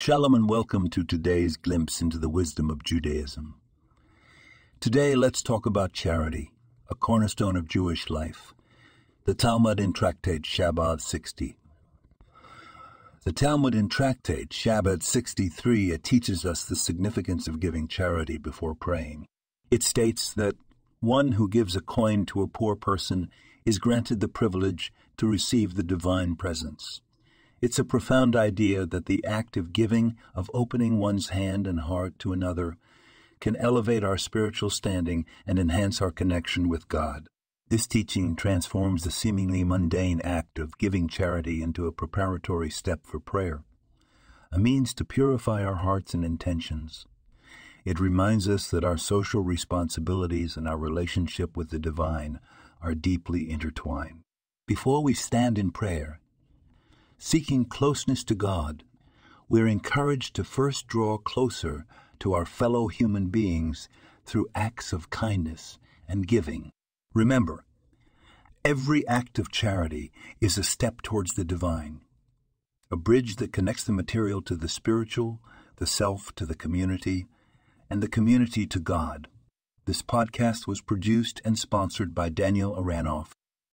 Shalom and welcome to today's glimpse into the wisdom of Judaism. Today, let's talk about charity, a cornerstone of Jewish life. The Talmud in Tractate Shabbat 60. The Talmud in Tractate Shabbat 63 it teaches us the significance of giving charity before praying. It states that one who gives a coin to a poor person is granted the privilege to receive the divine presence. It's a profound idea that the act of giving, of opening one's hand and heart to another, can elevate our spiritual standing and enhance our connection with God. This teaching transforms the seemingly mundane act of giving charity into a preparatory step for prayer, a means to purify our hearts and intentions. It reminds us that our social responsibilities and our relationship with the divine are deeply intertwined. Before we stand in prayer, seeking closeness to God, we're encouraged to first draw closer to our fellow human beings through acts of kindness and giving. Remember, every act of charity is a step towards the divine, a bridge that connects the material to the spiritual, the self to the community, and the community to God. This podcast was produced and sponsored by Daniel Aharonoff